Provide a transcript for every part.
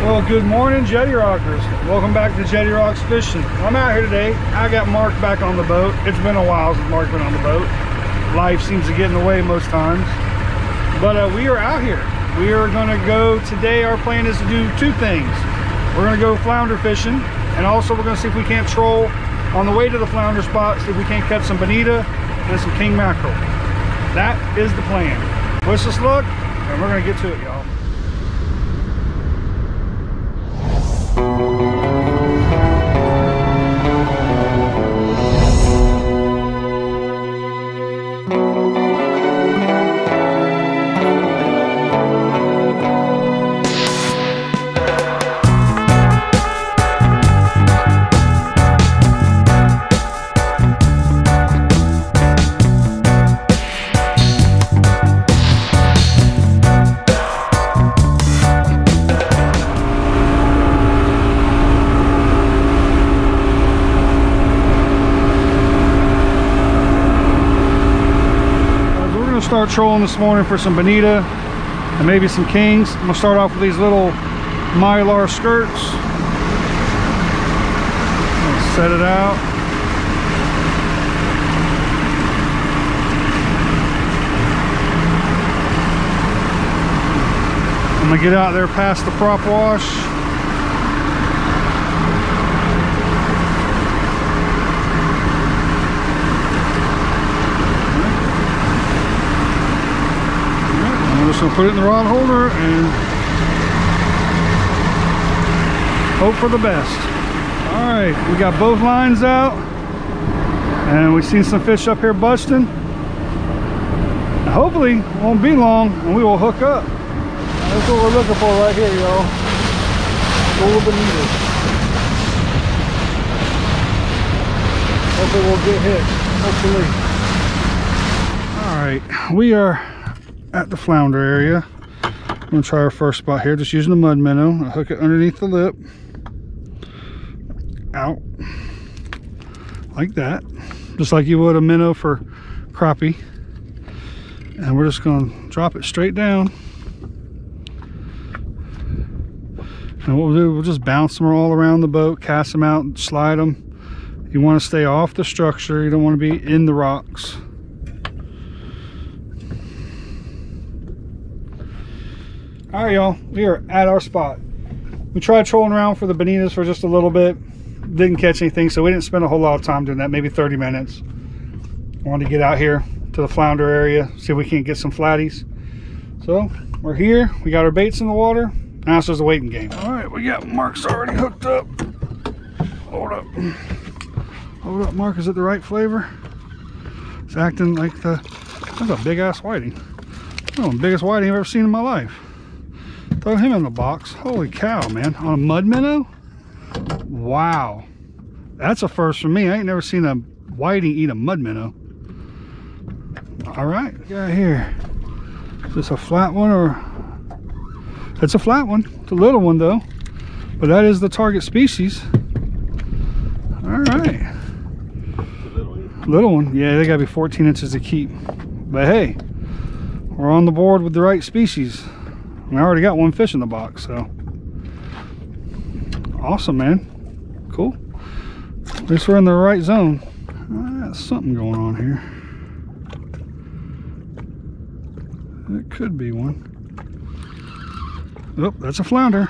Well, good morning, Jettie Rockers. Welcome back to Jettie Rocks Fishing. I'm out here today. I got Mark back on the boat. It's been a while since Mark's been on the boat. Life seems to get in the way most times. But uh, we are out here. We are going to go today. Our plan is to do two things. We're going to go flounder fishing, and also we're going to see if we can't troll on the way to the flounder spot, see if we can't catch some bonita and some king mackerel. That is the plan. Wish us luck, and we're going to get to it, y'all. Trolling this morning for some bonita and maybe some kings. I'm gonna start off with these little mylar skirts. Set it out. I'm gonna get out there past the prop wash. Just put it in the rod holder and hope for the best. All right, we got both lines out and we've seen some fish up here busting. Hopefully it won't be long and we will hook up. That's what we're looking for right here, y'all. Full bonitas. Hopefully we'll get hit. Hopefully. All right, we are at the flounder area. I'm gonna try our first spot here, just using the mud minnow. I hook it underneath the lip. Out. Like that. Just like you would a minnow for crappie. And we're just gonna drop it straight down. And what we'll do, we'll just bounce them all around the boat, cast them out, slide them. You wanna stay off the structure. You don't wanna be in the rocks. All right, y'all, we are at our spot. We tried trolling around for the bonitas for just a little bit. Didn't catch anything, so we didn't spend a whole lot of time doing that, maybe 30 minutes. Wanted to get out here to the flounder area, see if we can't get some flatties. So, we're here. We got our baits in the water. Now it's just a waiting game. All right, we got Mark's already hooked up. Hold up. Hold up, Mark. Is it the right flavor? It's acting like the... That's a big-ass whiting. Oh, the biggest whiting I've ever seen in my life. Throw him in the box. Holy cow, man. On a mud minnow? Wow. That's a first for me. I ain't never seen a whiting eat a mud minnow. All right, got here. Is this a flat one or? It's a flat one. It's a little one though. But that is the target species. All right. Little one. Yeah, they gotta be 14 inches to keep. But hey, we're on the board with the right species. I already got one fish in the box, so awesome, man. Cool. At least we're in the right zone. I got something going on here. It could be one. Oh, that's a flounder.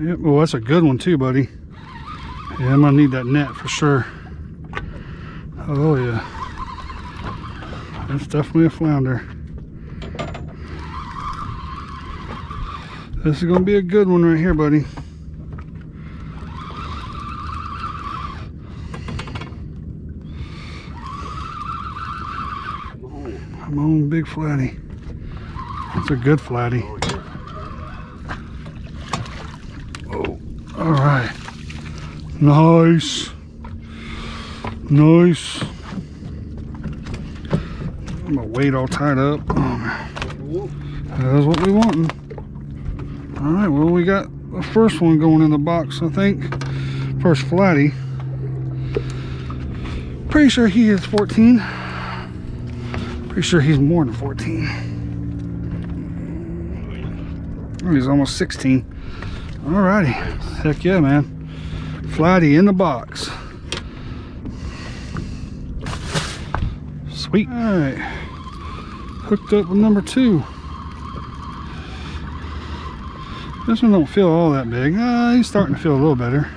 Yep. Oh, that's a good one too, buddy. Yeah, I'm gonna need that net for sure. Oh yeah. That's definitely a flounder. This is gonna be a good one right here, buddy. Come on, big flatty. That's a good flatty. Oh, all right. Nice. Nice. I'm gonna weight all tied up. That's what we want. All right, well, we got the first one going in the box, I think. First flatty. Pretty sure he is 14. Pretty sure he's more than 14. Oh, he's almost 16. Alrighty. Heck yeah, man. Flatty in the box. Sweet. Alright. Hooked up with number two. This one don't feel all that big. Uh, he's starting to feel a little better.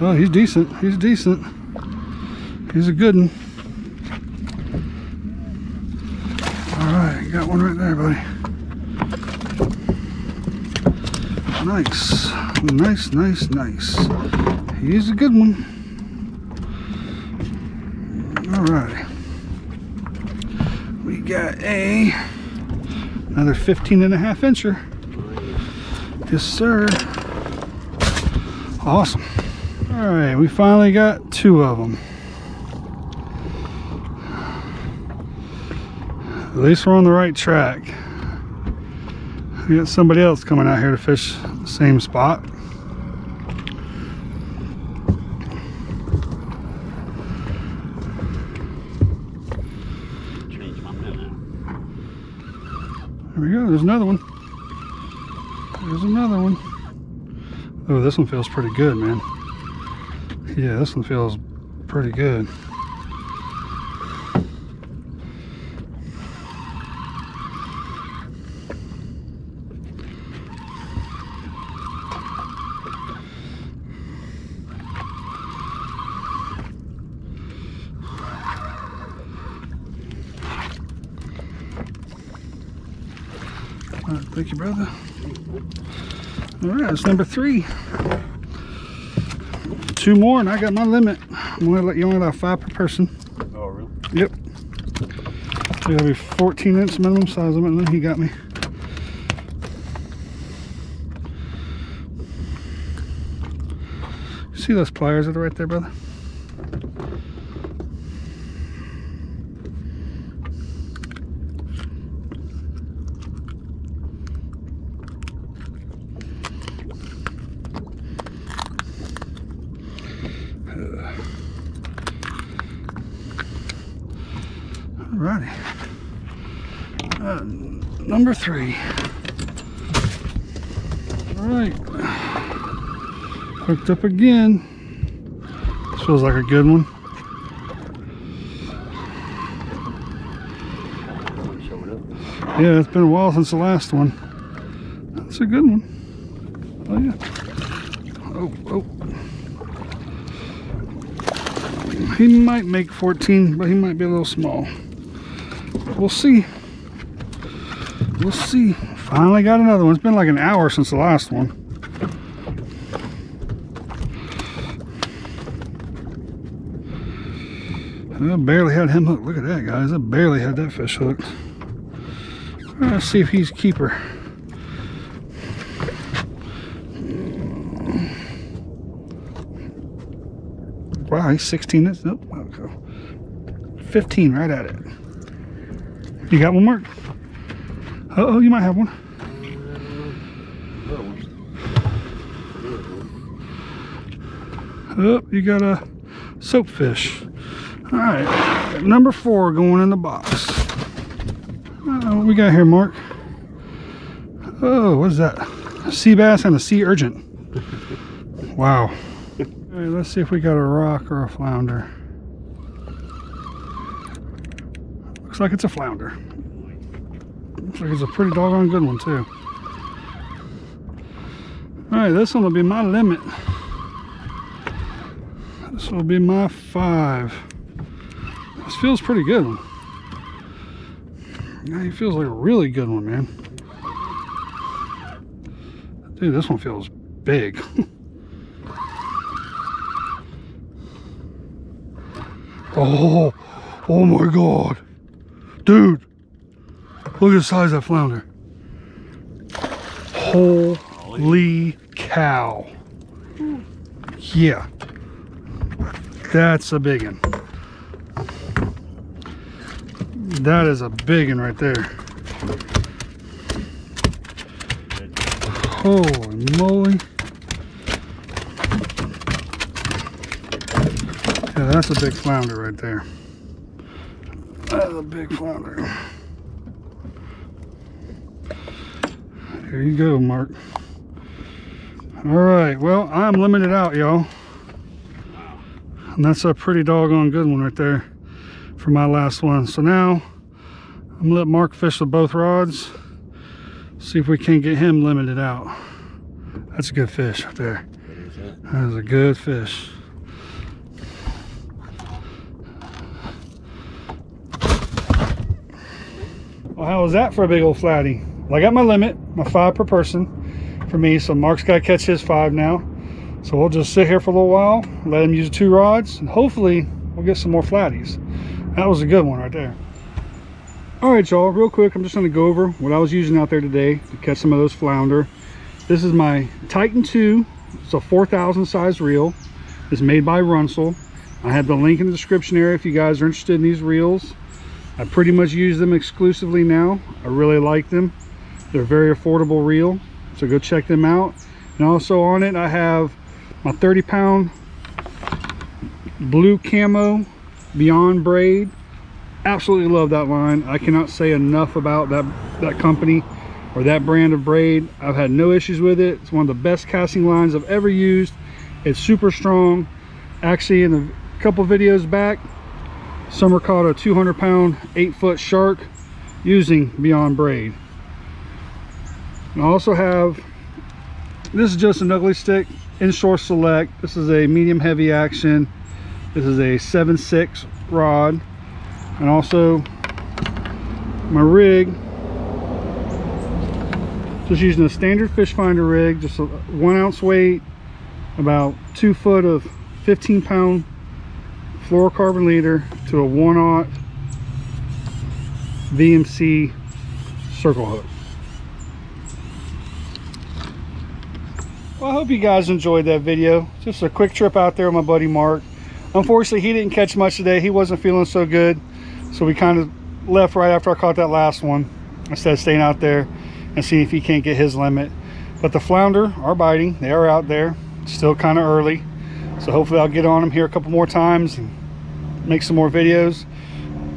Oh, he's decent. He's decent. He's a good one. All right, got one right there, buddy. Nice, nice, nice, nice. He's a good one. All right. Got a another 15 and a half incher. Yes, sir. Awesome. All right, we finally got two of them. At least we're on the right track. We got somebody else coming out here to fish the same spot. Change my minute. There we go. There's another one. There's another one. Oh, this one feels pretty good, man. Yeah, this one feels pretty good. Brother. All right, it's number three. Two more, and I got my limit. I'm gonna let you only allow five per person. Oh, really? Yep. So gotta be 14 inch minimum size limit, and then he got me. See those pliers that are right there, brother? Alrighty. Uh, number three. Alright. Hooked up again. This feels like a good one. Yeah, it's been a while since the last one. That's a good one. Oh yeah. Oh, oh. He might make 14, but he might be a little small. We'll see. We'll see. Finally got another one. It's been like an hour since the last one. I barely had him hooked. Look at that, guys. I barely had that fish hooked. Let's see if he's keeper. Wow, he's 16 inches. Nope. 15 right at it. You got one, Mark? Uh oh, you might have one. Oh, you got a soapfish. All right, number four going in the box. Uh, what we got here, Mark? Oh, what is that? A sea bass and a sea urchin. Wow. All right, let's see if we got a rock or a flounder. Looks like it's a flounder. Looks like it's a pretty doggone good one too. All right, this one will be my limit. This will be my five. This feels pretty good. Yeah, he feels like a really good one, man. Dude, this one feels big. oh, oh my god. Dude, look at the size of that flounder. Holy cow. Yeah. That's a big one. That is a big one right there. Holy moly. Yeah, that's a big flounder right there. That's a big flounder. There you go, Mark. All right, well, I'm limited out, y'all. And that's a pretty doggone good one right there for my last one. So now I'm gonna let Mark fish with both rods. See if we can get him limited out. That's a good fish right there. That is a good fish. Well, how was that for a big old flatty? Well, I got my limit, my five per person for me. So Mark's got to catch his five now. So we'll just sit here for a little while, let him use two rods, and hopefully we'll get some more flatties. That was a good one right there. All right, y'all, real quick, I'm just gonna go over what I was using out there today to catch some of those flounder. This is my Titan 2. It's a 4,000 size reel. It's made by RUNCL. I have the link in the description area if you guys are interested in these reels. I pretty much use them exclusively now. I really like them. They're very affordable reel, so go check them out. And also on it, I have my 30 pound blue camo beyond braid. Absolutely love that line. I cannot say enough about that, that company or that brand of braid. I've had no issues with it. It's one of the best casting lines I've ever used. It's super strong. Actually, in a couple videos back, Summer caught a 200 pound, eight foot shark using Beyond Braid. I also have, this is just an Ugly Stik, Inshore Select. This is a medium heavy action. This is a 7.6 rod. And also my rig, just using a standard fish finder rig, just a one ounce weight, about two foot of 15 pound fluorocarbon leader to a one aught VMC circle hook. Well, I hope you guys enjoyed that video. Just a quick trip out there with my buddy Mark. Unfortunately, he didn't catch much today. He wasn't feeling so good. So we kind of left right after I caught that last one instead of staying out there and seeing if he can't get his limit. But the flounder are biting. They are out there. Still kind of early. So hopefully I'll get on them here a couple more times make some more videos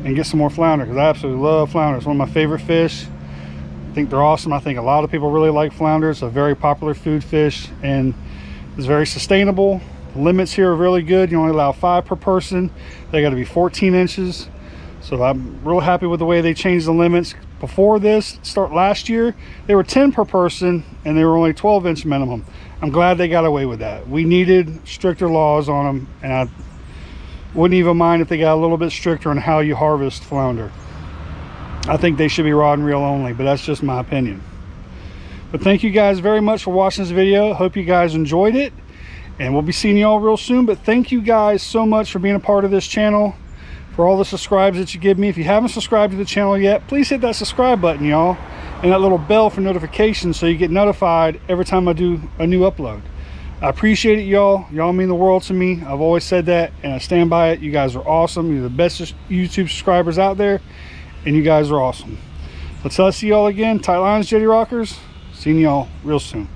and get some more flounder because I absolutely love flounder. It's one of my favorite fish. I think they're awesome. I think a lot of people really like flounder. It's a very popular food fish and it's very sustainable. The limits here are really good. You only allow five per person. They got to be 14 inches. So I'm real happy with the way they changed the limits. Before this, start last year, they were 10 per person and they were only 12 inch minimum. I'm glad they got away with that. We needed stricter laws on them and I wouldn't even mind if they got a little bit stricter on how you harvest flounder. I think they should be rod and reel only, but that's just my opinion. But thank you guys very much for watching this video. Hope you guys enjoyed it. And we'll be seeing you all real soon. But thank you guys so much for being a part of this channel. For all the subscribes that you give me. If you haven't subscribed to the channel yet, please hit that subscribe button, y'all. And that little bell for notifications so you get notified every time I do a new upload. I appreciate it, y'all. Y'all mean the world to me. I've always said that, and I stand by it. You guys are awesome. You're the best YouTube subscribers out there and you guys are awesome. Until I see y'all again, tight lines, Jettie Rockers. Seeing y'all real soon.